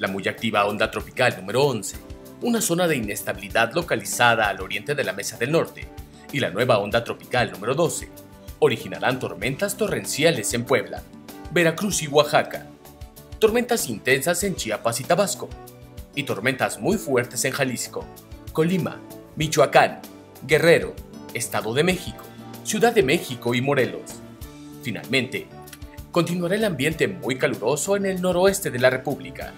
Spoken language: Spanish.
la muy activa onda tropical número 11, una zona de inestabilidad localizada al oriente de la Mesa del Norte, y la nueva onda tropical número 12, originarán tormentas torrenciales en Puebla, Veracruz y Oaxaca, tormentas intensas en Chiapas y Tabasco, y tormentas muy fuertes en Jalisco, Colima, Michoacán, Guerrero, Estado de México, Ciudad de México y Morelos. Finalmente, continuará el ambiente muy caluroso en el noroeste de la República,